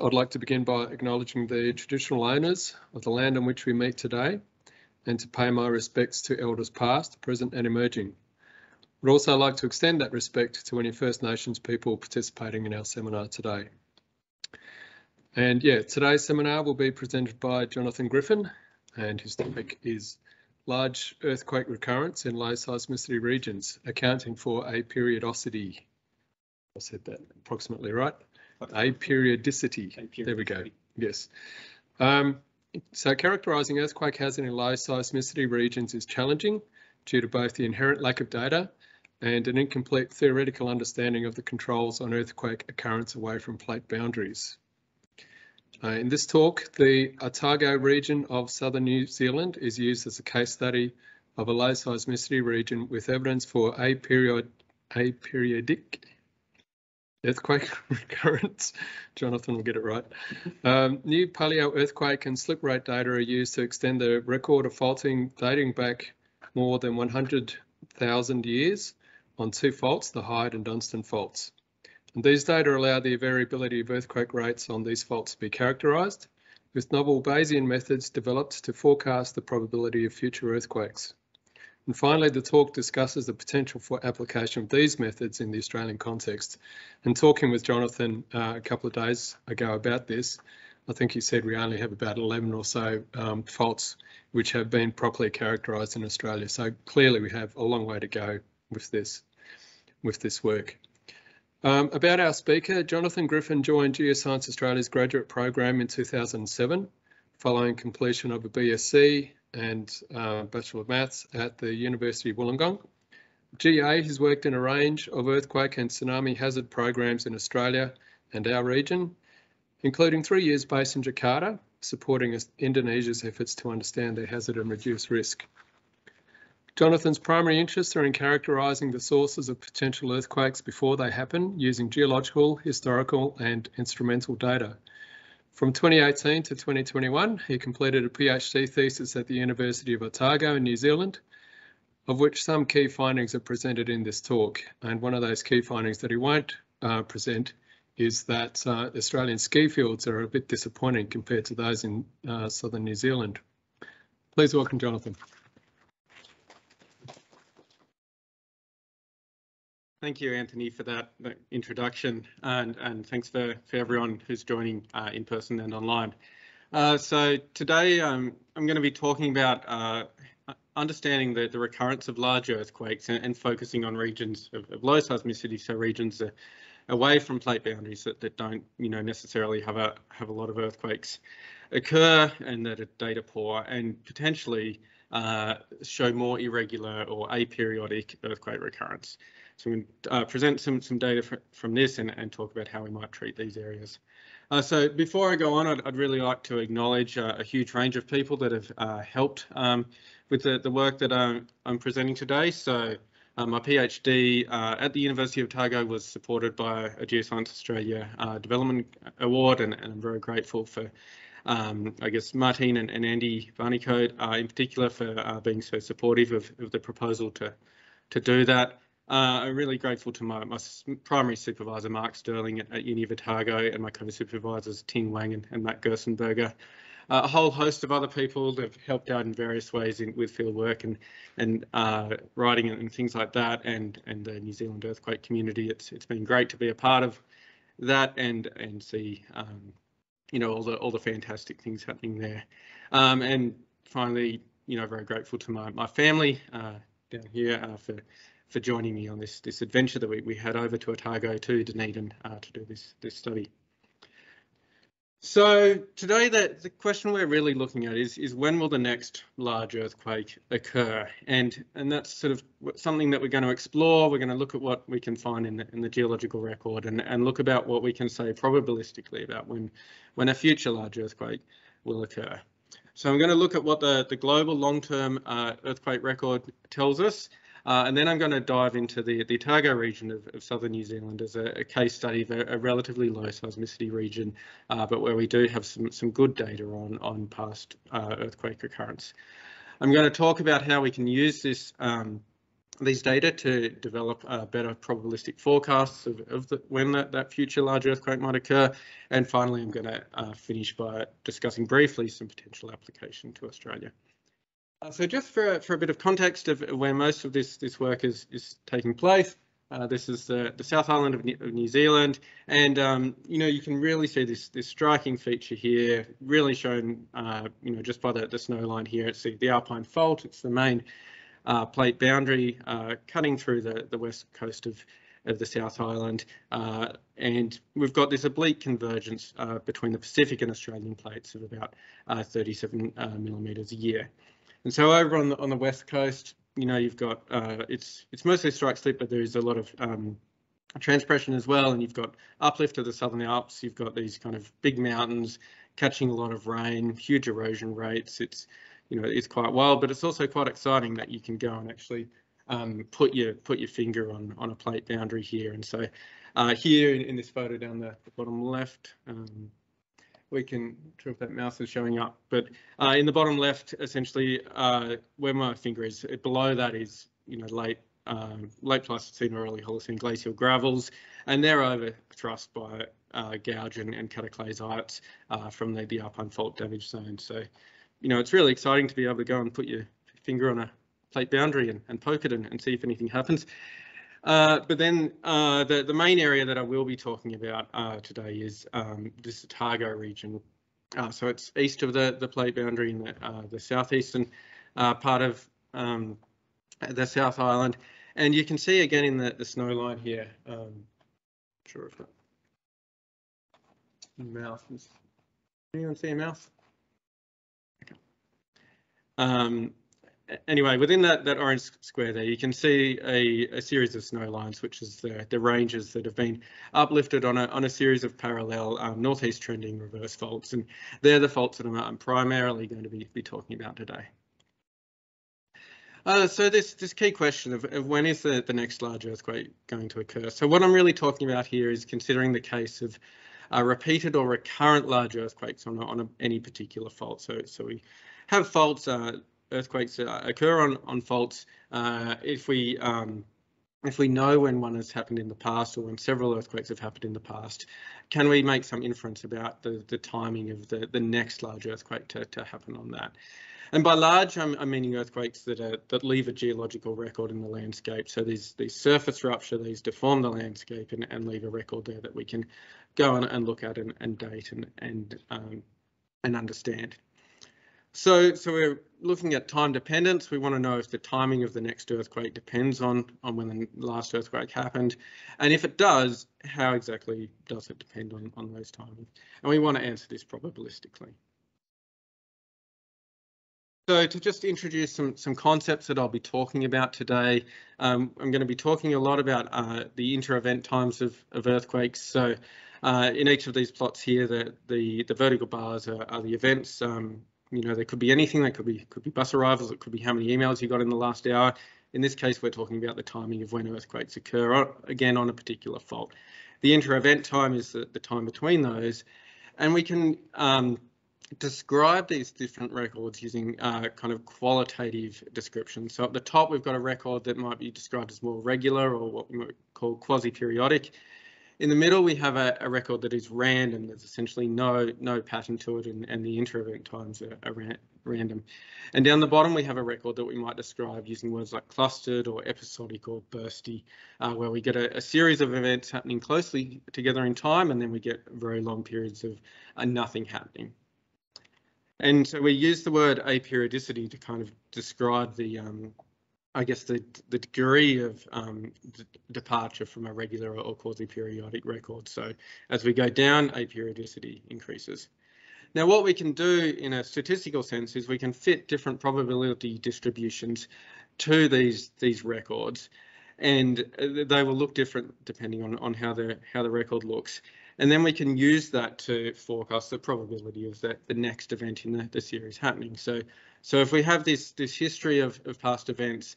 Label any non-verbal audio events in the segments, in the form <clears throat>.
I'd like to begin by acknowledging the traditional owners of the land on which we meet today and to pay my respects to elders past, present and emerging. I'd also like to extend that respect to any First Nations people participating in our seminar today. And yeah, today's seminar will be presented by Jonathan Griffin and his topic is large earthquake recurrence in low seismicity regions, accounting for a periodicity. I said that approximately right. A periodicity. There we go. Yes. Um, so characterising earthquake hazard in low seismicity regions is challenging due to both the inherent lack of data and an incomplete theoretical understanding of the controls on earthquake occurrence away from plate boundaries. Uh, in this talk, the Otago region of southern New Zealand is used as a case study of a low seismicity region with evidence for a period aperiodic earthquake <laughs> recurrence. Jonathan will get it right. Um, new paleo earthquake and slip rate data are used to extend the record of faulting dating back more than 100,000 years on two faults, the Hyde and Dunstan faults. And these data allow the variability of earthquake rates on these faults to be characterised, with novel Bayesian methods developed to forecast the probability of future earthquakes. And finally, the talk discusses the potential for application of these methods in the Australian context. And talking with Jonathan uh, a couple of days ago about this, I think he said we only have about 11 or so um, faults which have been properly characterised in Australia. So clearly we have a long way to go with this, with this work. Um, about our speaker, Jonathan Griffin joined Geoscience Australia's graduate program in 2007, following completion of a BSc and uh, Bachelor of Maths at the University of Wollongong. GA has worked in a range of earthquake and tsunami hazard programs in Australia and our region, including three years based in Jakarta, supporting Indonesia's efforts to understand their hazard and reduce risk. Jonathan's primary interests are in characterising the sources of potential earthquakes before they happen using geological, historical and instrumental data. From 2018 to 2021, he completed a PhD thesis at the University of Otago in New Zealand, of which some key findings are presented in this talk. And one of those key findings that he won't uh, present is that uh, Australian ski fields are a bit disappointing compared to those in uh, southern New Zealand. Please welcome Jonathan. Thank you, Anthony, for that, introduction, and, and thanks for, for everyone who's joining uh, in person and online. Uh, so today um, I'm going to be talking about uh, understanding the, the recurrence of large earthquakes and, and focusing on regions of, of, low seismicity, so regions away from plate boundaries that, that don't, you know, necessarily have a have a lot of earthquakes occur and that are data poor and potentially uh, show more irregular or aperiodic earthquake recurrence. So we uh, present some, some data fr from this and, and talk about how we might treat these areas. Uh, so before I go on, I'd, I'd really like to acknowledge uh, a huge range of people that have uh, helped um, with the, the work that I'm, I'm presenting today. So uh, my PhD uh, at the University of Otago was supported by a Geoscience Australia Development Award, and, and, I'm very grateful for um, I guess Martine and, and Andy Varnicoat uh, in particular for uh, being so supportive of, of, the proposal to to do that. Uh, I'm really grateful to my, my primary supervisor, Mark Stirling at, at Uni of Otago, and my co-supervisors, Ting Wang and, and Matt Gerstenberger. Uh, a whole host of other people that have helped out in various ways in, with field work and and uh, writing and, things like that, and and the New Zealand earthquake community. It's it's been great to be a part of that and and see um, you know all the all the fantastic things happening there. Um, and finally, you know, very grateful to my my family uh, down here uh, for for joining me on this this adventure that we, we had over to Otago to Dunedin uh, to do this this study. So today the, the question we're really looking at is is when will the next large earthquake occur and and that's sort of something that we're going to explore we're going to look at what we can find in the, in the geological record and and look about what we can say probabilistically about when when a future large earthquake will occur. So I'm going to look at what the the global long-term uh, earthquake record tells us uh, and then I'm going to dive into the, the Otago region of, of southern New Zealand as a, a case study of a, a, relatively low seismicity region, uh, but where we do have some, some good data on, on past uh, earthquake occurrence. I'm going to talk about how we can use this um, these data to develop uh, better probabilistic forecasts of, of the, when that, that future large earthquake might occur. And finally, I'm going to uh, finish by discussing briefly some potential application to Australia. Uh, so just for, for a bit of context of where most of this, this work is, is taking place, uh, this is the, the South Island of New, of New Zealand, and um, you know you can really see this this striking feature here, really shown uh, you know just by the, the snow line here. It's the, the Alpine Fault. It's the main uh, plate boundary uh, cutting through the the west coast of of the South Island, uh, and we've got this oblique convergence uh, between the Pacific and Australian plates of about 37 millimetres a year. And so over on the on the west coast, you know, you've got uh, it's it's mostly strike slip, but there is a lot of um, transpression as well, and you've got uplift of the Southern Alps. You've got these kind of big mountains catching a lot of rain, huge erosion rates. It's you know it's quite wild, but it's also quite exciting that you can go and actually um, put your put your finger on on a plate boundary here. And so uh, here in, in, this photo down the, the bottom left. Um, we can sure if that mouse is showing up. But uh, in the bottom left, essentially, uh, where my finger is, below that is you know late um, late Pleistocene or early Holocene glacial gravels, and they're over thrust by uh, gouge and, and uh, from the, the Alpine fault damage zone. So, you know, it's really exciting to be able to go and put your finger on a plate boundary and, and poke it and, and see if anything happens. Uh, but then uh, the, the main area that I will be talking about uh, today is um, this Otago region. Uh, so it's east of the, the plate boundary in the, uh, the southeastern part of um, the South Island. And you can see again in the, the snow line here, um, sure if that mouse is, anyone see a mouse? Um, anyway, within that, that orange square there, you can see a, a series of snow lines, which is the, the ranges that have been uplifted on a, on a series of parallel um, northeast trending reverse faults. And they're the faults that I'm, I'm primarily going to be, be talking about today. Uh, so this this key question of, of, when is the, the next large earthquake going to occur? So what I'm really talking about here is considering the case of uh, repeated or recurrent large earthquakes on, on a, any particular fault. So so we have faults uh, earthquakes occur on, on faults, uh, if we um, if we know when one has happened in the past or when several earthquakes have happened in the past, can we make some inference about the, the timing of the, the next large earthquake to, to happen on that? And by large, I'm, I'm meaning earthquakes that are, that leave a geological record in the landscape. So these these surface rupture, these deform the landscape and, and leave a record there that we can go and, and look at and, and date and and um, and understand. So, so we're looking at time dependence. We want to know if the timing of the next earthquake depends on, on when the last earthquake happened. And if it does, how exactly does it depend on, on those timings? And we want to answer this probabilistically. So to just introduce some, some concepts that I'll be talking about today, um, I'm going to be talking a lot about uh, the inter-event times of, of earthquakes. So uh, in each of these plots here, the, the, the vertical bars are, are the events um, you know, there could be anything. That could be could be bus arrivals. It could be how many emails you got in the last hour. In this case, we're talking about the timing of when earthquakes occur, again on a particular fault. The inter-event time is the, the time between those, and we can um, describe these different records using uh, kind of qualitative descriptions. So at the top, we've got a record that might be described as more regular or what we might call quasi-periodic. In the middle, we have a, a, record that is random. There's essentially no no pattern to it, and, and the inter-event times are, are ran, random. And down the bottom, we have a record that we might describe using words like clustered or episodic or bursty, uh, where we get a, a, series of events happening closely together in time, and then we get very long periods of uh, nothing happening. And so we use the word aperiodicity to kind of describe the um, I guess the the degree of um, departure from a regular or quasi-periodic record. So as we go down, aperiodicity increases. Now what we can do in a statistical sense is we can fit different probability distributions to these these records and they will look different depending on, on how the how the record looks. And then we can use that to forecast the probability of that the next event in the, the series happening. So so if we have this, this history of, of past events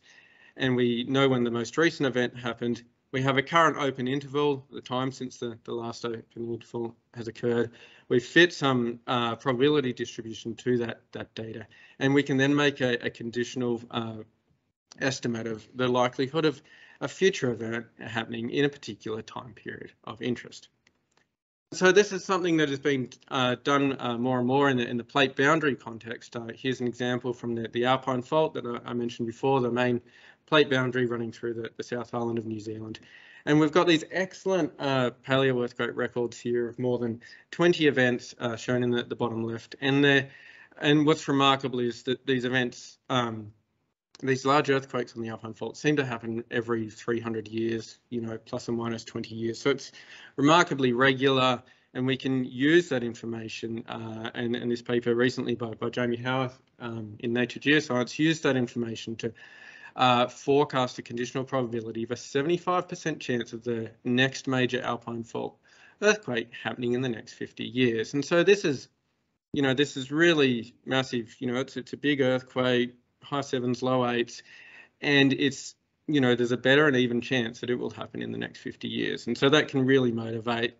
and we know when the most recent event happened, we have a current open interval, the time since the, the last open interval has occurred. We fit some uh, probability distribution to that, that data, and we can then make a, a conditional uh, estimate of the likelihood of a future event happening in a particular time period of interest. So this is something that has been uh, done uh, more and more in the, in the plate boundary context. Uh, here's an example from the, the Alpine Fault that I, I, mentioned before, the main plate boundary running through the, the South Island of New Zealand. And we've got these excellent uh, paleo earthquake records here of more than 20 events uh, shown in the, the bottom left. And, and what's remarkable is that these events um, these large earthquakes on the Alpine Fault seem to happen every 300 years, you know, plus or minus 20 years. So it's remarkably regular, and we can use that information. Uh, and, and this paper recently by, by Jamie Howarth um, in Nature Geoscience used that information to uh, forecast a conditional probability of a 75% chance of the next major Alpine Fault earthquake happening in the next 50 years. And so this is, you know, this is really massive. You know, it's it's a big earthquake high sevens, low eights, and it's you know there's a better and even chance that it will happen in the next 50 years, and so that can really motivate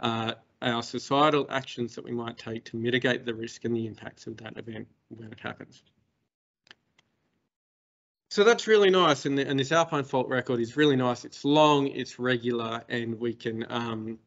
uh, our societal actions that we might take to mitigate the risk and the impacts of that event when it happens. So that's really nice, and, the, and this Alpine fault record is really nice. It's long, it's regular, and we can um,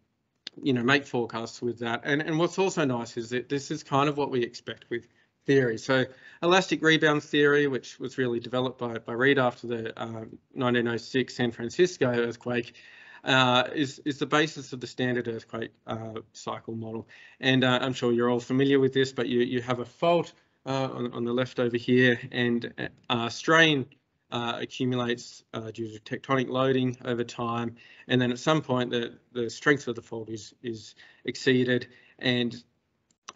you know make forecasts with that. And and what's also nice is that this is kind of what we expect with theory. So elastic rebound theory, which was really developed by, by Reid after the um, 1906 San Francisco earthquake, uh, is, is the basis of the standard earthquake uh, cycle model. And uh, I'm sure you're all familiar with this, but you, you have a fault uh, on, on the left over here and uh, strain uh, accumulates due to tectonic loading over time. And then at some point, the, the strength of the fault is, is exceeded and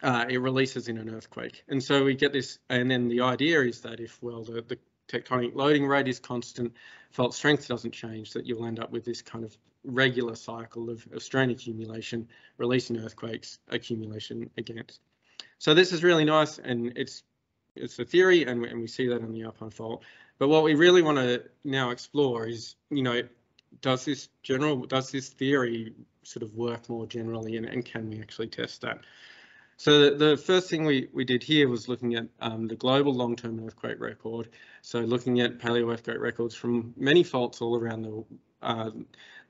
uh, it releases in an earthquake. And so we get this, and then the idea is that if, well, the, the tectonic loading rate is constant, fault strength doesn't change, that you'll end up with this kind of regular cycle of, of strain accumulation, releasing earthquakes, accumulation against. So this is really nice, and it's it's a theory, and, and we see that in the Alpine fault. But what we really want to now explore is, you know, does this general, does this theory sort of work more generally, and, and can we actually test that? So the, first thing we, we did here was looking at um, the global long-term earthquake record. So looking at paleo earthquake records from many faults all around the uh,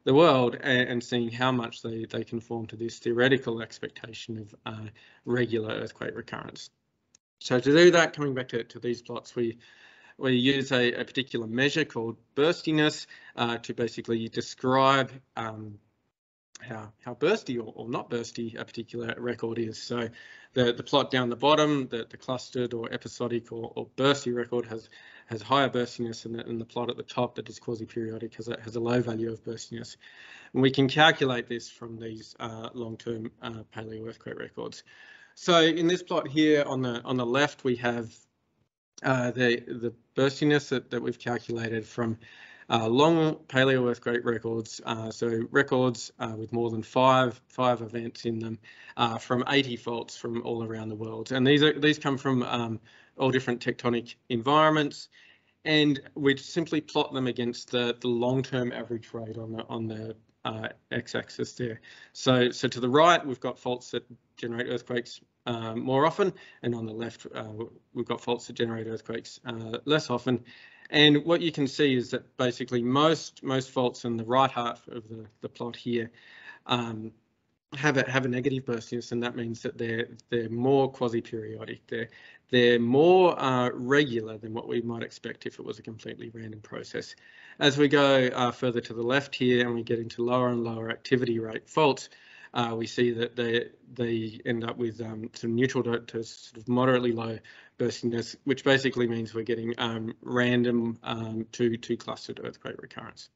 the world and, and, seeing how much they, they conform to this theoretical expectation of uh, regular earthquake recurrence. So to do that, coming back to, to these plots, we we use a, a particular measure called burstiness uh, to basically describe um, how, how bursty or, or, not bursty a particular record is. So the, the plot down the bottom, the, the clustered or episodic or, or bursty record has has higher burstiness and the, and the plot at the top that is quasi-periodic has a, has a low value of burstiness. And we can calculate this from these uh, long-term uh, paleo earthquake records. So in this plot here on the on the left, we have uh, the the burstiness that, that we've calculated from uh, long paleo earthquake records, uh, so records uh, with more than five five events in them uh, from 80 faults from all around the world. And these are these come from um, all different tectonic environments, and we simply plot them against the the long-term average rate on the on the uh, x-axis there. So so to the right we've got faults that generate earthquakes uh, more often, and on the left we've got faults that generate earthquakes less often. And what you can see is that basically most most faults in the right half of the, the plot here um, have a have a negative burstiness, and that means that they're they're more quasi-periodic. They're they're more uh, regular than what we might expect if it was a completely random process. As we go uh, further to the left here and we get into lower and lower activity rate faults, uh, we see that they they end up with um, some neutral to, to, sort of moderately low burstiness, which basically means we're getting um, random um, to to clustered earthquake recurrence.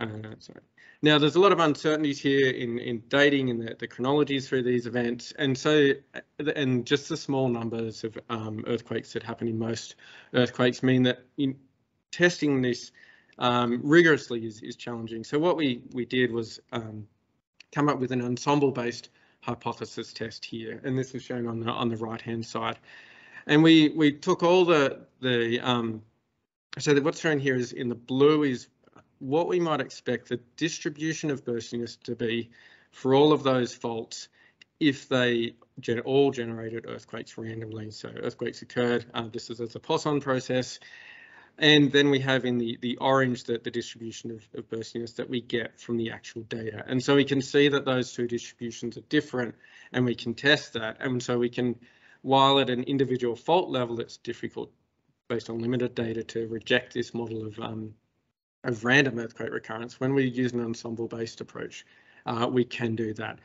Uh, sorry. Now, there's a lot of uncertainties here in, in dating and the, the chronologies for these events, and so and just the small numbers of um, earthquakes that happen in most earthquakes mean that in testing this um, rigorously is, is challenging. So what we we did was um, come up with an ensemble-based hypothesis test here, and this is shown on the on the right-hand side. And we we took all the the um, so that what's shown here is in the blue is what we might expect the distribution of burstiness to be for all of those faults if they gen all generated earthquakes randomly. So earthquakes occurred. Uh, this is a Poisson process. And then we have in the, the orange the, the distribution of, of burstiness that we get from the actual data. And so we can see that those two distributions are different and we can test that. And so we can, while at an individual fault level, it's difficult based on limited data to reject this model of, um, of random earthquake recurrence. When we use an ensemble based approach, uh, we can do that.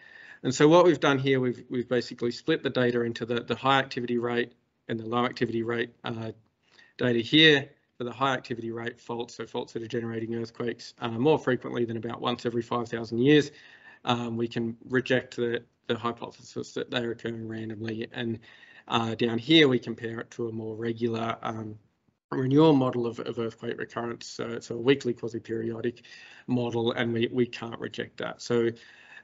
And so what we've done here, we've, we've basically split the data into the, the high activity rate and the low activity rate uh, data here for the high activity rate faults, so faults that are generating earthquakes uh, more frequently than about once every 5,000 years, um, we can reject the, the hypothesis that they're occurring randomly. And uh, down here, we compare it to a more regular um, renewal model of, of, earthquake recurrence. So it's a weakly quasi-periodic model, and we, we can't reject that. So,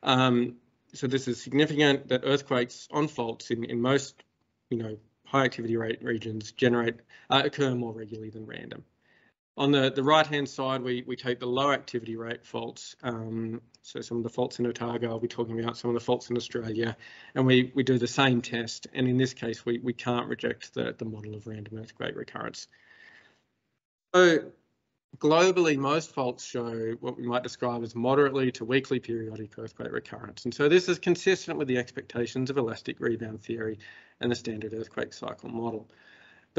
um, so this is significant that earthquakes on faults in, in most, you know, high activity rate regions generate uh, occur more regularly than random. On the, the right hand side, we, we take the low activity rate faults. Um, so some of the faults in Otago, I'll be talking about some of the faults in Australia, and we, we do the same test. And in this case, we, we can't reject the, the model of random earthquake recurrence. So globally, most faults show what we might describe as moderately to weakly periodic earthquake recurrence. And so this is consistent with the expectations of elastic rebound theory and the standard earthquake cycle model.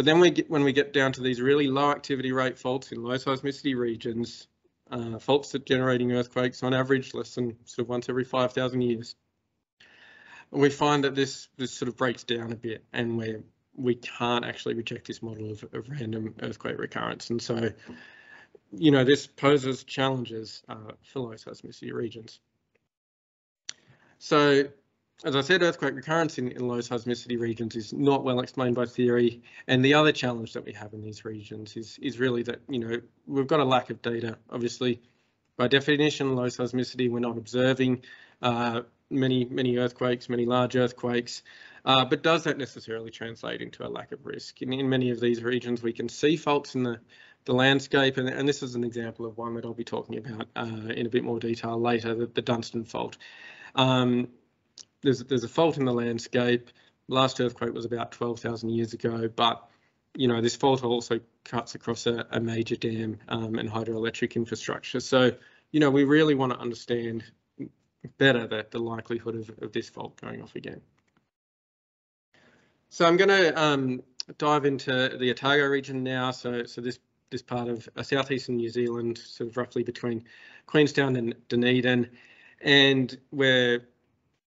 But then we get, when we get down to these really low activity rate faults in low seismicity regions, uh, faults that generating earthquakes on average less than sort of once every 5,000 years, we find that this this sort of breaks down a bit and we we can't actually reject this model of, of random earthquake recurrence. And so you know, this poses challenges uh, for low seismicity regions. So, as I said, earthquake recurrence in, in, low seismicity regions is not well explained by theory. And the other challenge that we have in these regions is, is really that, you know, we've got a lack of data. Obviously, by definition, low seismicity, we're not observing uh, many, many earthquakes, many large earthquakes. Uh, but does that necessarily translate into a lack of risk? In, in many of these regions, we can see faults in the the landscape, and, and, this is an example of one that I'll be talking about uh, in a bit more detail later, the, the Dunstan fault. Um, there's, there's a fault in the landscape. Last earthquake was about 12,000 years ago, but you know this fault also cuts across a, a major dam um, and hydroelectric infrastructure. So you know we really want to understand better the, the likelihood of, of this fault going off again. So I'm going to um, dive into the Otago region now. So, so this this part of uh, southeastern New Zealand, sort of roughly between Queenstown and Dunedin, and we're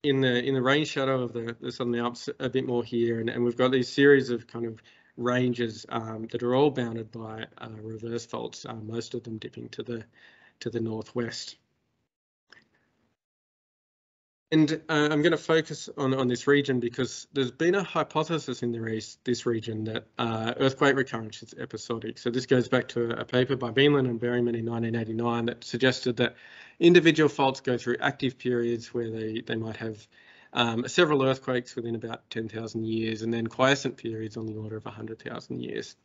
in the in the rain shadow of the, the Southern Alps a bit more here, and, and we've got these series of kind of ranges um, that are all bounded by uh, reverse faults, uh, most of them dipping to the to the northwest. And uh, I'm going to focus on, on this region because there's been a hypothesis in the this region that uh, earthquake recurrence is episodic. So this goes back to a, paper by Beanland and Berryman in 1989 that suggested that individual faults go through active periods where they, they might have um, several earthquakes within about 10,000 years and then quiescent periods on the order of 100,000 years.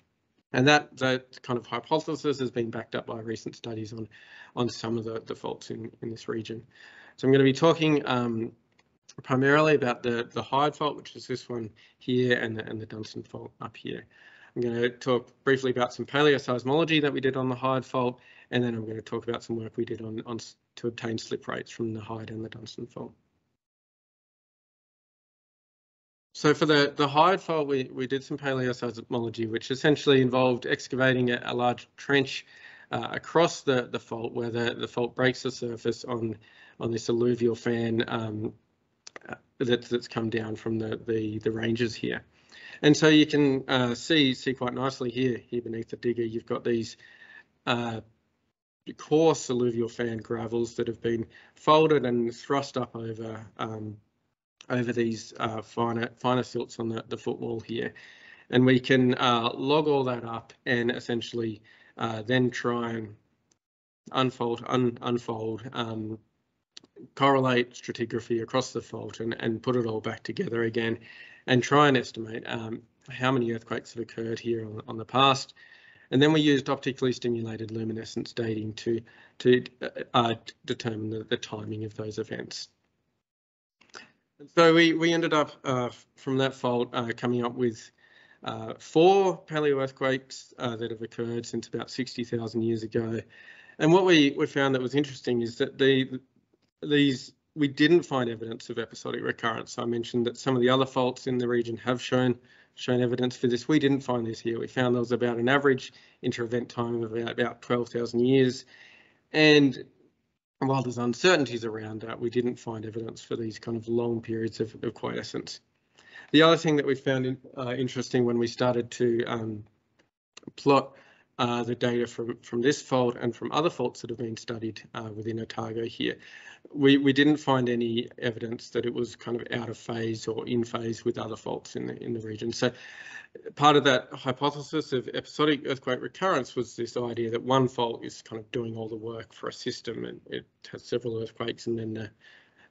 And that, that kind of hypothesis has been backed up by recent studies on, on some of the, the faults in, in this region. So I'm going to be talking um, primarily about the, the Hyde fault, which is this one here, and the, and the Dunstan fault up here. I'm going to talk briefly about some paleoseismology that we did on the Hyde fault, and then I'm going to talk about some work we did on, on to obtain slip rates from the Hyde and the Dunstan fault. So for the, the Hyde fault, we, we did some paleoseismology, which essentially involved excavating a, a large trench uh, across the, the fault where the, the fault breaks the surface on on this alluvial fan um, uh, that, that's come down from the, the, the ranges here. And so you can uh, see see quite nicely here, here beneath the digger, you've got these uh, coarse alluvial fan gravels that have been folded and thrust up over um, over these uh, finer finer silts on the, the footwall here. And we can uh, log all that up and essentially uh, then try and unfold, un, unfold um, correlate stratigraphy across the fault and, and put it all back together again and try and estimate um, how many earthquakes have occurred here on, on, the past. And then we used optically stimulated luminescence dating to, to uh, uh, determine the, the, timing of those events. And so we, we ended up uh, from that fault uh, coming up with uh, four paleo earthquakes uh, that have occurred since about 60,000 years ago. And what we, we found that was interesting is that the these we didn't find evidence of episodic recurrence. I mentioned that some of the other faults in the region have shown shown evidence for this. We didn't find this here. We found there was about an average inter-event time of about, about 12,000 years. And while there's uncertainties around that, we didn't find evidence for these kind of long periods of, of quiescence. The other thing that we found uh, interesting when we started to um, plot uh, the data from, from this fault and from other faults that have been studied uh, within Otago here, we, we didn't find any evidence that it was kind of out of phase or in phase with other faults in the in the region. So part of that hypothesis of episodic earthquake recurrence was this idea that one fault is kind of doing all the work for a system and it has several earthquakes and then the,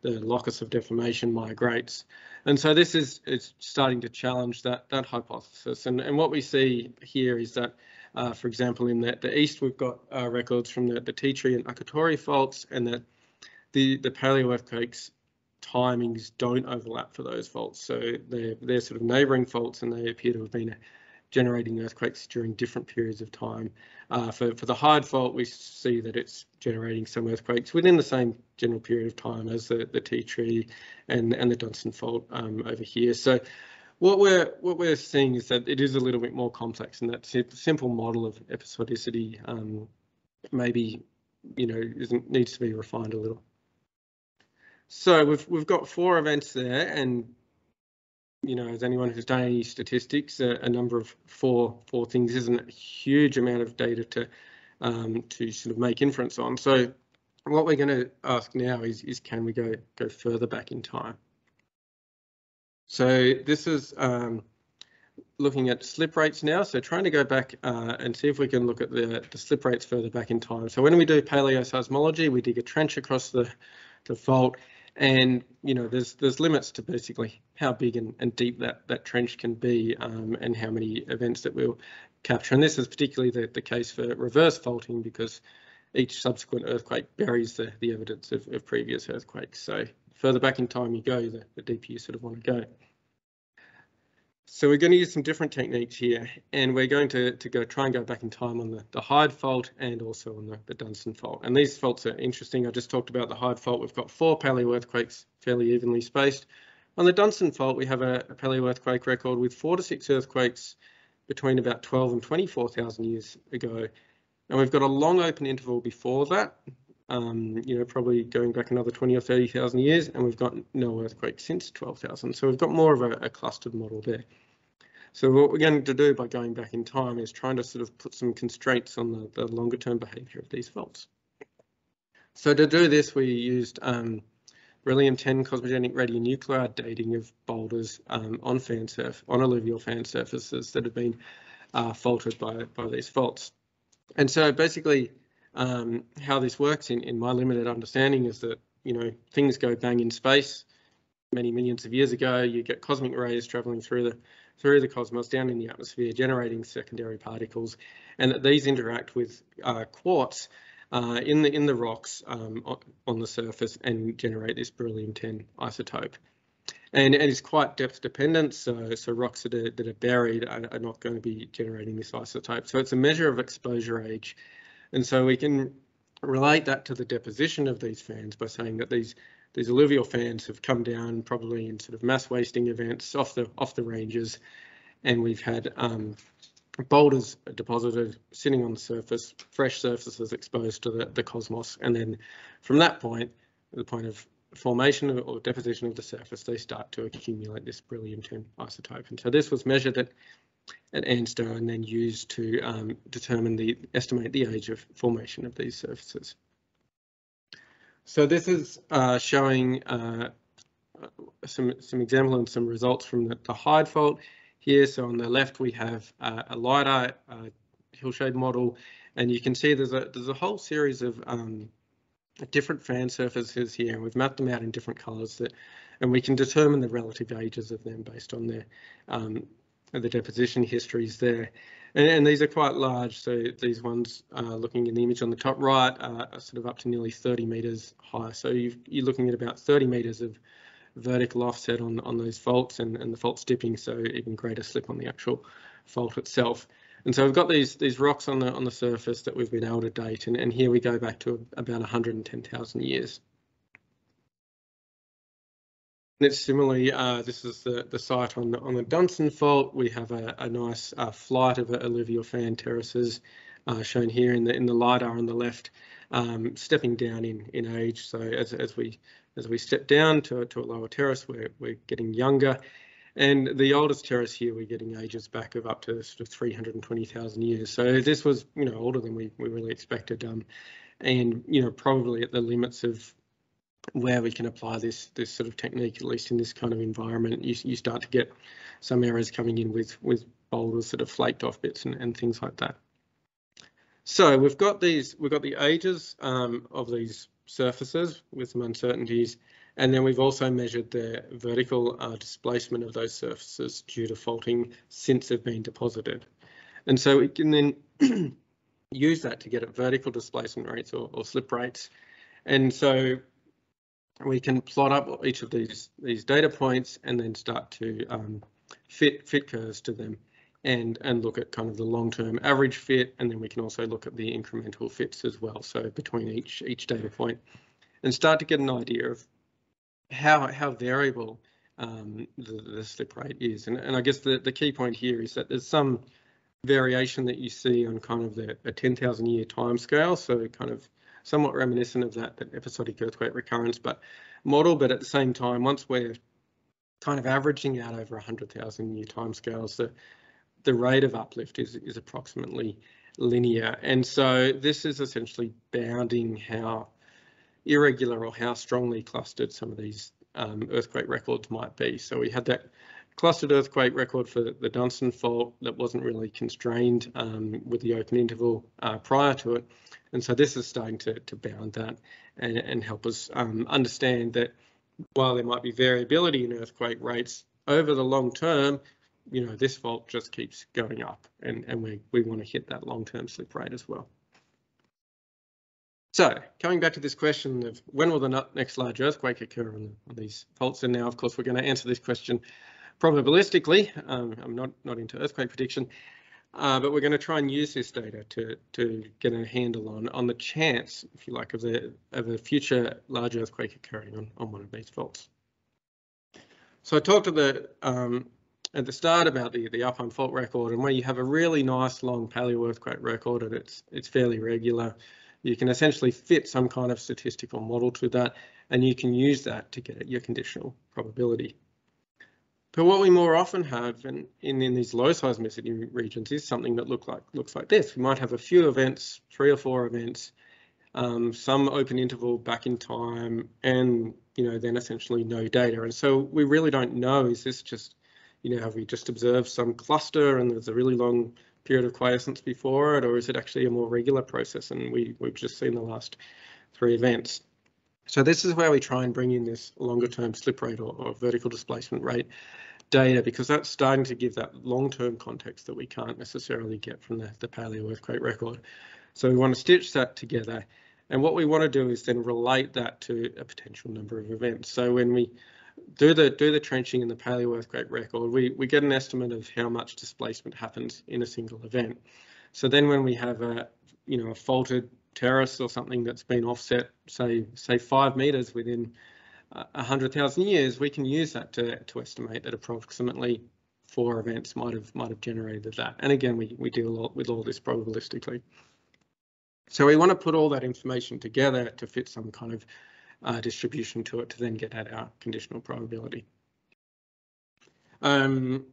the locus of deformation migrates. And so this is it's starting to challenge that that hypothesis. And, and what we see here is that uh, for example, in the, the east, we've got uh, records from the, the Titri and Akatore faults, and that the, the paleo earthquakes timings don't overlap for those faults. So they're, they're sort of neighbouring faults, and they appear to have been generating earthquakes during different periods of time. Uh, for, for the Hyde fault, we see that it's generating some earthquakes within the same general period of time as the, the Titri and, and the Dunstan fault um, over here. So what we're what we're seeing is that it is a little bit more complex, and that simple model of episodicity um, maybe you know isn't needs to be refined a little. So we've we've got four events there, and you know, as anyone who's done any statistics, a, a number of four four things isn't a huge amount of data to um, to sort of make inference on. So what we're going to ask now is is can we go go further back in time? So this is um, looking at slip rates now. So trying to go back uh, and see if we can look at the, the slip rates further back in time. So when we do paleoseismology, we dig a trench across the, the fault and you know there's there's limits to basically how big and, and deep that that trench can be um, and how many events that we'll capture and this is particularly the, the case for reverse faulting because each subsequent earthquake buries the, the evidence of, of previous earthquakes so further back in time you go, the, the deeper you sort of want to go. So we're going to use some different techniques here, and we're going to, to go try and go back in time on the, the Hyde fault and also on the, the Dunstan fault. And these faults are interesting. I just talked about the Hyde fault. We've got four paleo earthquakes fairly evenly spaced. On the Dunstan fault, we have a, a paleo earthquake record with four to six earthquakes between about 12 and 24,000 years ago. And we've got a long open interval before that, um, you know, probably going back another 20 or 30,000 years, and we've got no earthquake since 12,000. So we've got more of a, a, clustered model there. So what we're going to do by going back in time is trying to sort of put some constraints on the, the longer term behaviour of these faults. So to do this, we used um, beryllium-10 cosmogenic radionuclide dating of boulders um, on fan surf, on alluvial fan surfaces that have been uh, faulted by, by these faults. And so basically, um, how this works in, in my limited understanding is that, you know, things go bang in space many millions of years ago. You get cosmic rays traveling through the through the cosmos down in the atmosphere, generating secondary particles, and that these interact with uh, quartz uh, in the in the rocks um, on the surface and generate this beryllium-10 isotope. And, and, it's quite depth dependent, so, so rocks that are, that are buried are, are, not going to be generating this isotope. So it's a measure of exposure age and so we can relate that to the deposition of these fans by saying that these these alluvial fans have come down probably in sort of mass wasting events off the off the ranges, and we've had um, boulders deposited sitting on the surface, fresh surfaces exposed to the, the cosmos, and then from that point, the point of formation or deposition of the surface, they start to accumulate this beryllium-10 isotope. And so this was measured at at ANSTO and then used to um, determine the estimate the age of formation of these surfaces. So this is uh, showing uh, some some example and some results from the, the Hyde fault here. So on the left we have uh, a LiDAR uh, hillshade model, and you can see there's a there's a whole series of um, different fan surfaces here, we've mapped them out in different colours that, and we can determine the relative ages of them based on their um, the deposition histories there. And, and, these are quite large. So these ones, uh, looking in the image on the top right, uh, are sort of up to nearly 30 metres high. So you are looking at about 30 metres of vertical offset on, on those faults and, and the faults dipping, so even greater slip on the actual fault itself. And so we've got these these rocks on the on the surface that we've been able to date, and, and here we go back to about 110,000 years. And it's similarly, uh, this is the, the site on the, on the Dunstan Fault. We have a, a nice uh, flight of alluvial fan terraces uh, shown here in the in the LiDAR on the left, um, stepping down in in age. So as, as we as we step down to, to a lower terrace, we're, we're getting younger. And the oldest terrace here, we're getting ages back of up to sort of 320,000 years. So this was, you know, older than we, we really expected. Um, and, you know, probably at the limits of where we can apply this this sort of technique, at least in this kind of environment, you, you start to get some errors coming in with, with boulders that have flaked off bits and, and things like that. So we've got these, we've got the ages um, of these surfaces with some uncertainties. And then we've also measured the vertical uh, displacement of those surfaces due to faulting since they've been deposited. And so we can then <clears throat> use that to get at vertical displacement rates or, or, slip rates. And so we can plot up each of these, these data points and then start to um, fit, fit curves to them and, and look at kind of the long-term average fit. And then we can also look at the incremental fits as well. So between each, each data point and start to get an idea of how how variable um, the, the, slip rate is. And, and I guess the, the key point here is that there's some variation that you see on kind of the, a 10,000 year time scale. So kind of somewhat reminiscent of that, that episodic earthquake recurrence, but model, but at the same time, once we're kind of averaging out over 100,000 year time scales, the, the rate of uplift is, is approximately linear. And so this is essentially bounding how irregular or how strongly clustered some of these um, earthquake records might be. So we had that clustered earthquake record for the Dunstan fault that wasn't really constrained um, with the open interval uh, prior to it. And so this is starting to, to bound that and, and help us um, understand that while there might be variability in earthquake rates over the long term, you know, this fault just keeps going up and, and we, we want to hit that long-term slip rate as well. So coming back to this question of when will the next large earthquake occur on, on these faults, and now of course we're going to answer this question probabilistically. Um, I'm not not into earthquake prediction, uh, but we're going to try and use this data to to get a handle on on the chance, if you like, of the of a future large earthquake occurring on on one of these faults. So I talked at the um, at the start about the the Alpine fault record, and where you have a really nice long paleo earthquake record, and it's it's fairly regular you can essentially fit some kind of statistical model to that, and you can use that to get your conditional probability. But what we more often have in, in, in these low seismicity regions is something that look like looks like this. We might have a few events, three or four events, um, some open interval back in time, and you know then essentially no data. And so we really don't know. Is this just you know have we just observed some cluster and there's a really long period of quiescence before it, or is it actually a more regular process? And we, we've just seen the last three events. So this is where we try and bring in this longer term slip rate or, or vertical displacement rate data because that's starting to give that long-term context that we can't necessarily get from the, the paleo earthquake record. So we want to stitch that together. And what we want to do is then relate that to a potential number of events. So when we do the do the trenching in the paleo earthquake record, we, we get an estimate of how much displacement happens in a single event. So then when we have a you know a faulted terrace or something that's been offset, say say five meters within hundred thousand years, we can use that to to estimate that approximately four events might have might have generated that. And again, we we deal a lot with all this probabilistically. So we want to put all that information together to fit some kind of uh, distribution to it to then get at our conditional probability. Um,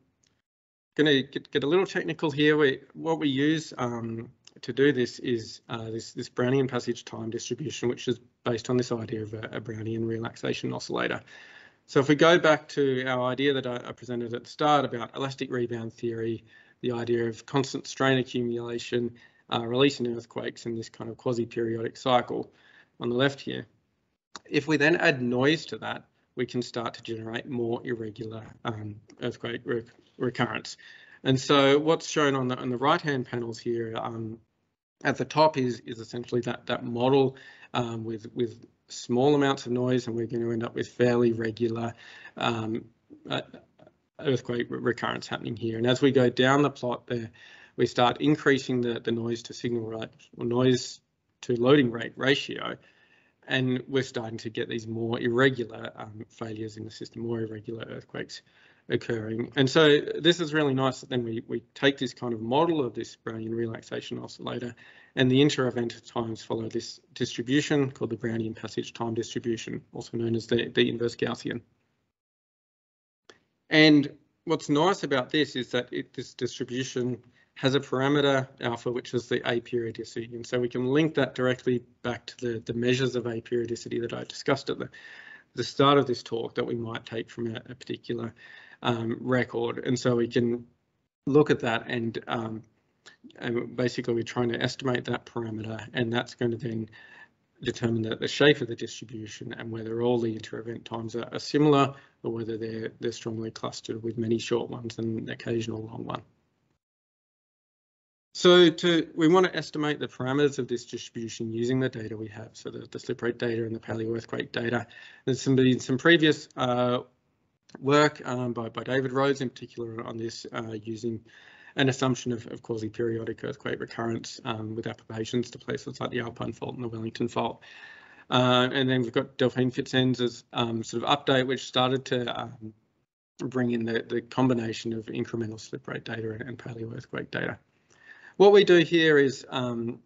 going to get, get a little technical here. We, what we use um, to do this is uh, this, this Brownian passage time distribution, which is based on this idea of a, a, Brownian relaxation oscillator. So if we go back to our idea that I, I presented at the start about elastic rebound theory, the idea of constant strain accumulation, uh, release in earthquakes, and this kind of quasi-periodic cycle on the left here. If we then add noise to that, we can start to generate more irregular um, earthquake re recurrence. And so what's shown on the on the right hand panels here um, at the top is is essentially that that model um, with with small amounts of noise and we're going to end up with fairly regular um, uh, earthquake recurrence happening here. And as we go down the plot there, we start increasing the, the noise to signal rate or noise to loading rate ratio. And we're starting to get these more irregular um, failures in the system, more irregular earthquakes occurring. And so this is really nice that then we, we take this kind of model of this Brownian relaxation oscillator and the inter-event times follow this distribution called the Brownian passage time distribution, also known as the, the inverse Gaussian. And what's nice about this is that it, this distribution has a parameter alpha, which is the aperiodicity. And so we can link that directly back to the, the measures of aperiodicity that I discussed at the, the start of this talk that we might take from a, a particular um, record. And so we can look at that and, um, and basically we're trying to estimate that parameter and that's going to then determine the, the shape of the distribution and whether all the inter-event times are, are, similar or whether they're, they're strongly clustered with many short ones and an occasional long one. So to, we want to estimate the parameters of this distribution using the data we have, so the, the slip rate data and the paleo earthquake data. There's some, some previous uh, work um, by, by David Rhoades in particular on this uh, using an assumption of, of quasi-periodic earthquake recurrence um, with applications to places like the Alpine Fault and the Wellington Fault. Uh, and then we've got Delphine Fitzenz's um, sort of update, which started to um, bring in the, the combination of incremental slip rate data and, and paleo earthquake data. What we do here is um,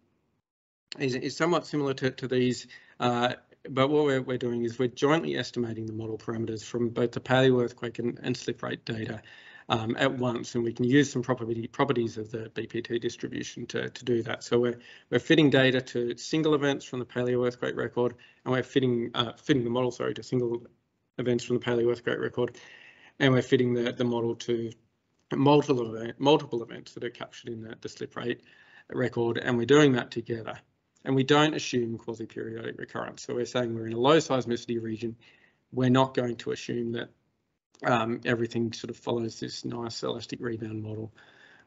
is, is, somewhat similar to, to these, uh, but what we're, we're, doing is we're jointly estimating the model parameters from both the paleo earthquake and, and slip rate data um, at once, and we can use some property, properties of the BPT distribution to, to do that. So we're, we're fitting data to single events from the paleo earthquake record, and we're fitting uh, fitting the model, sorry, to single events from the paleo earthquake record, and we're fitting the, the model to multiple event, multiple events that are captured in the, the slip rate record, and we're doing that together. And we don't assume quasi-periodic recurrence. So we're saying we're in a low seismicity region. We're not going to assume that um, everything sort of follows this nice elastic rebound model.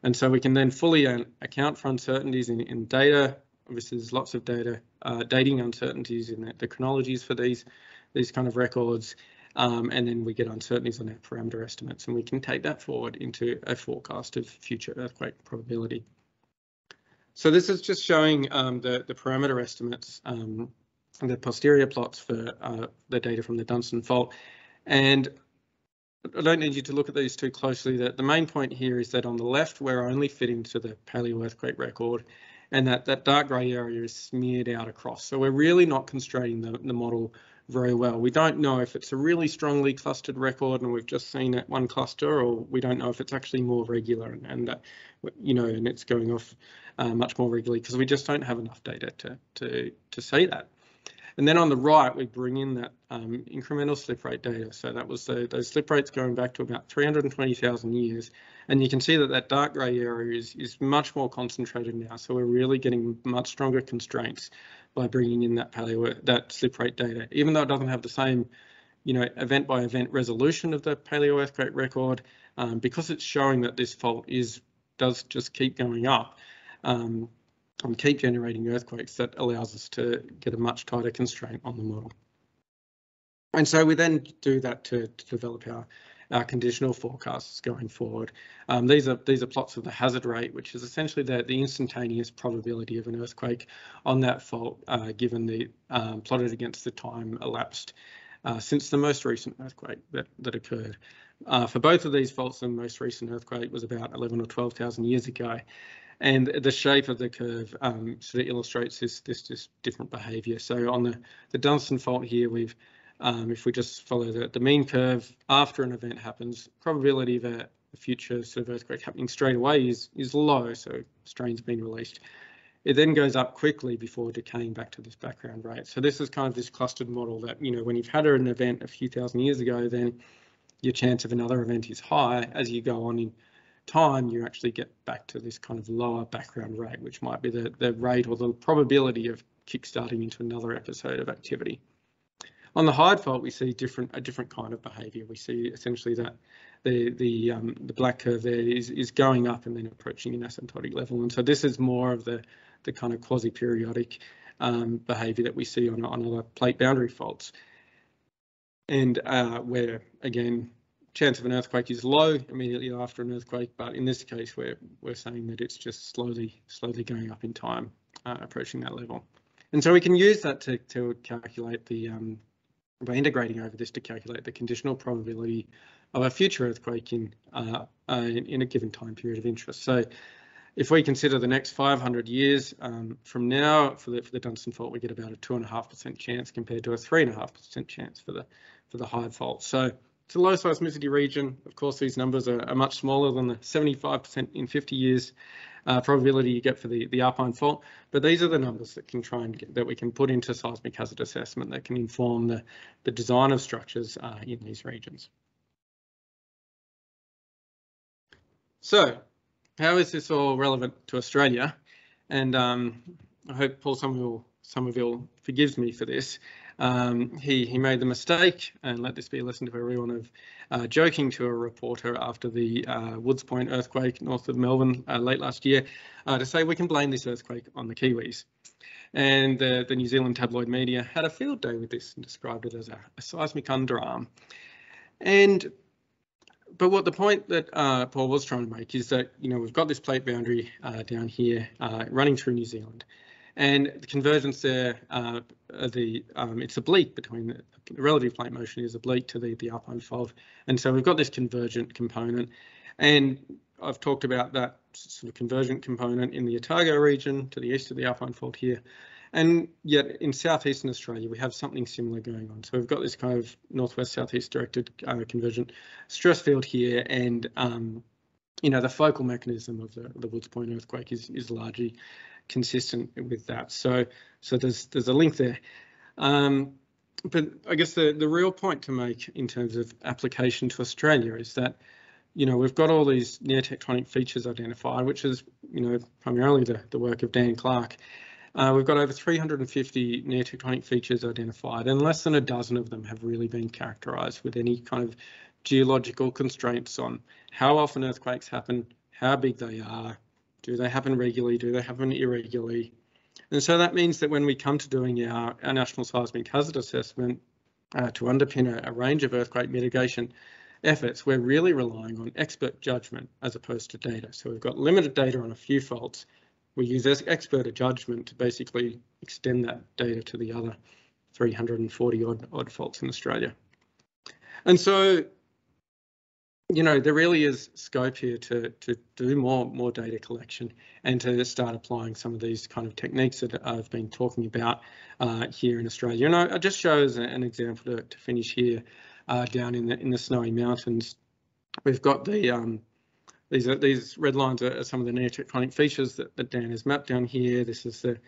And so we can then fully account for uncertainties in, in data. Obviously, there's lots of data, uh, dating uncertainties in the, the, chronologies for these, these kind of records. Um, and then we get uncertainties on our parameter estimates, and we can take that forward into a forecast of future earthquake probability. So this is just showing um, the, the parameter estimates, um, the posterior plots for uh, the data from the Dunstan fault. And I don't need you to look at these too closely. The, the main point here is that on the left, we're only fitting to the paleo earthquake record and that, that dark grey area is smeared out across. So we're really not constraining the, the model very well. We don't know if it's a really strongly clustered record and we've just seen that one cluster, or we don't know if it's actually more regular and, and uh, you know, and it's going off uh, much more regularly because we just don't have enough data to, to, to say that. And then on the right, we bring in that um, incremental slip rate data. So that was the, those slip rates going back to about 320,000 years. And you can see that that dark grey area is, is much more concentrated now. So we're really getting much stronger constraints by bringing in that paleo, that slip rate data, even though it doesn't have the same you know, event by event resolution of the paleo earthquake record, um, because it's showing that this fault is does just keep going up. Um, and keep generating earthquakes, that allows us to get a much tighter constraint on the model. And so we then do that to, to develop our, our conditional forecasts going forward. Um, these are these are plots of the hazard rate, which is essentially the, the instantaneous probability of an earthquake on that fault, uh, given the um, plotted against the time elapsed uh, since the most recent earthquake that, that occurred. Uh, for both of these faults, the most recent earthquake was about 11 or 12,000 years ago. And the shape of the curve um, sort of illustrates this, this, this different behaviour. So on the, the Dunstan fault here, we've um, if we just follow the, the mean curve after an event happens, probability of a, future sort of earthquake happening straight away is is low. So strain's been released. It then goes up quickly before decaying back to this background rate. So this is kind of this clustered model that you know when you've had an event a few thousand years ago, then your chance of another event is high as you go on in time, you actually get back to this kind of lower background rate, which might be the, the rate or the probability of kickstarting into another episode of activity. On the Hyde fault, we see different a different kind of behaviour. We see essentially that the the um, the black curve there is is going up and then approaching an asymptotic level, and so this is more of the the kind of quasi-periodic um, behaviour that we see on, on other plate boundary faults. And uh, where, again, chance of an earthquake is low immediately after an earthquake, but in this case, we're, we're saying that it's just slowly, slowly going up in time, uh, approaching that level. And so we can use that to, to calculate the, um, by integrating over this to calculate the conditional probability of a future earthquake in, uh, uh, in a given time period of interest. So if we consider the next 500 years um, from now for the, for the Dunstan fault, we get about a two and a half percent chance compared to a three and a half percent chance for the for the Hyde fault. So it's a low seismicity region. Of course, these numbers are, are much smaller than the 75% in 50 years uh, probability you get for the, the Alpine fault. But these are the numbers that can try and get, that we can put into seismic hazard assessment that can inform the, the design of structures uh, in these regions. So how is this all relevant to Australia? And um, I hope Paul Somerville, Somerville forgives me for this. Um, he, he made the mistake, and let this be a lesson to everyone, of uh, joking to a reporter after the uh, Woods Point earthquake north of Melbourne uh, late last year uh, to say we can blame this earthquake on the Kiwis. And the, the New Zealand tabloid media had a field day with this and described it as a, a seismic underarm. And but what the point that uh, Paul was trying to make is that you know we've got this plate boundary uh, down here uh, running through New Zealand, and the convergence there, uh, the um, it's oblique between the, the, relative plate motion is oblique to the the Alpine fault, and so we've got this convergent component, and I've talked about that sort of convergent component in the Otago region to the east of the Alpine fault here, and yet in southeastern Australia, we have something similar going on. So we've got this kind of northwest southeast directed uh, convergent stress field here, and um, you know the focal mechanism of the, the Woods Point earthquake is is largely consistent with that. So so there's there's a link there. Um, but I guess the the real point to make in terms of application to Australia is that you know, we've got all these neotectonic features identified, which is, you know, primarily the, the work of Dan Clark. Uh, we've got over 350 neotectonic features identified, and less than a dozen of them have really been characterised with any kind of geological constraints on how often earthquakes happen, how big they are, do they happen regularly, do they happen irregularly. And so that means that when we come to doing our, our National Seismic Hazard Assessment uh, to underpin a, a range of earthquake mitigation efforts, we're really relying on expert judgment as opposed to data. So we've got limited data on a few faults, we use expert judgment to basically extend that data to the other 340 odd, odd faults in Australia. And so, you know, there really is scope here to, to do more, more data collection and to start applying some of these kind of techniques that I've been talking about uh, here in Australia. And I, I just show as an example to, to finish here uh, down in the, in the Snowy Mountains. We've got the um, these are these red lines are, some of the neotectonic features that, that Dan has mapped down here. This is the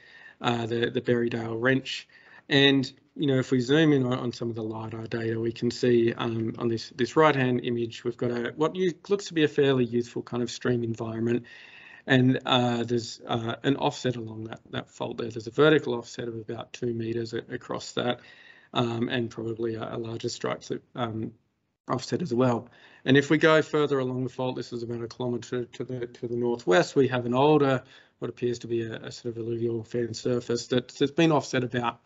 uh, the, the Berridale Wrench. And, you know, if we zoom in on, some of the LiDAR data, we can see um, on this, this right-hand image, we've got a what you, looks to be a fairly youthful kind of stream environment. And uh, there's uh, an offset along that, that fault there. There's a vertical offset of about two metres across that um, and probably a, a larger strike um, offset as well. And if we go further along the fault, this is about a kilometre to the to the northwest, we have an older, what appears to be a, a sort of alluvial fan surface that, that's been offset about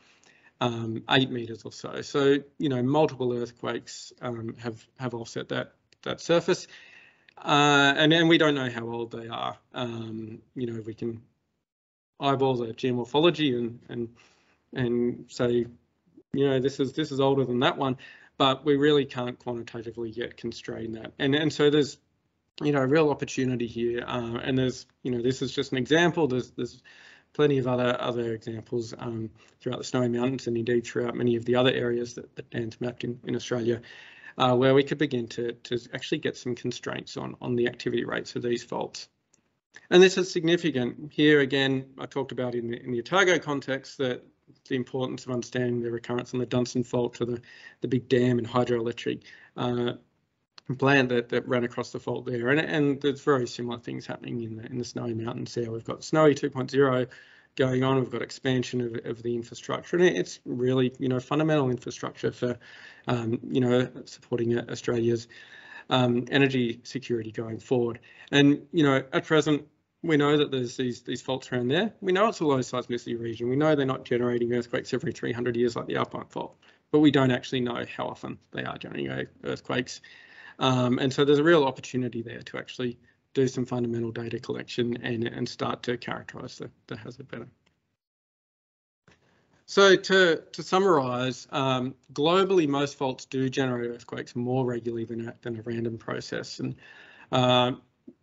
um, eight metres or so. So you know, multiple earthquakes um, have have offset that that surface, uh, and and we don't know how old they are. Um, you know, we can eyeball the geomorphology and and and say, you know, this is this is older than that one but we really can't quantitatively yet constrain that. And and so there's you know a real opportunity here, uh, and there's you know this is just an example. There's there's plenty of other other examples um, throughout the Snowy Mountains and indeed throughout many of the other areas that, that Dan's mapped in, in Australia, uh, where we could begin to, to actually get some constraints on, on the activity rates of these faults. And this is significant. Here again, I talked about in the, in the Otago context that the importance of understanding the recurrence on the Dunstan fault to the, the big dam and hydroelectric uh, plant that, that ran across the fault there. And, and there's very similar things happening in the, in the Snowy Mountains there. We've got Snowy 2.0 going on. We've got expansion of, of the infrastructure, and it's really, you know, fundamental infrastructure for, um, you know, supporting Australia's um, energy security going forward. And, you know, at present, we know that there's these these faults around there. We know it's a low seismicity region. We know they're not generating earthquakes every 300 years like the Alpine Fault, but we don't actually know how often they are generating earthquakes. Um, and so there's a real opportunity there to actually do some fundamental data collection and, and start to characterise the, the hazard better. So to, to summarise, um, globally most faults do generate earthquakes more regularly than a, than a random process. And uh,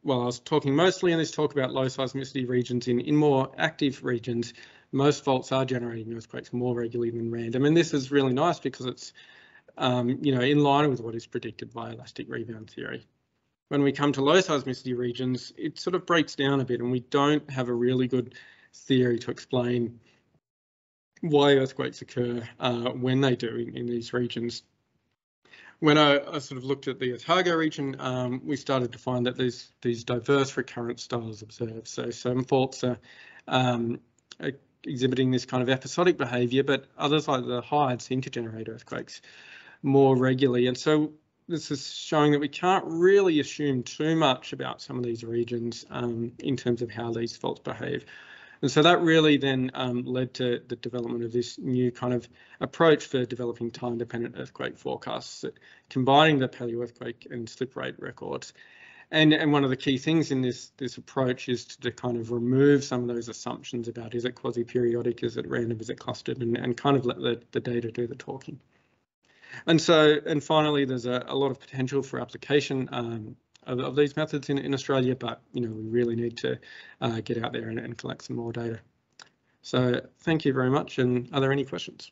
well, I was talking mostly in this talk about low seismicity regions. In, in more active regions, most faults are generating earthquakes more regularly than random. And this is really nice because it's, um, you know, in line with what is predicted by elastic rebound theory. When we come to low seismicity regions, it sort of breaks down a bit and we don't have a really good theory to explain why earthquakes occur uh, when they do in, in these regions when I, I, sort of looked at the Otago region, um, we started to find that there's these diverse recurrent styles observed. So some faults are, um, are exhibiting this kind of episodic behaviour, but others like the Hyde seem to generate earthquakes more regularly. And so this is showing that we can't really assume too much about some of these regions um, in terms of how these faults behave. And so that really then um, led to the development of this new kind of approach for developing time-dependent earthquake forecasts, that combining the paleo earthquake and slip rate records. And, and one of the key things in this, this approach is to, to kind of remove some of those assumptions about is it quasi-periodic, is it random, is it clustered, and, and kind of let the, the data do the talking. And so, and finally, there's a, a lot of potential for application um, of, of these methods in, in Australia, but you know we really need to uh, get out there and, and collect some more data. So thank you very much. And are there any questions?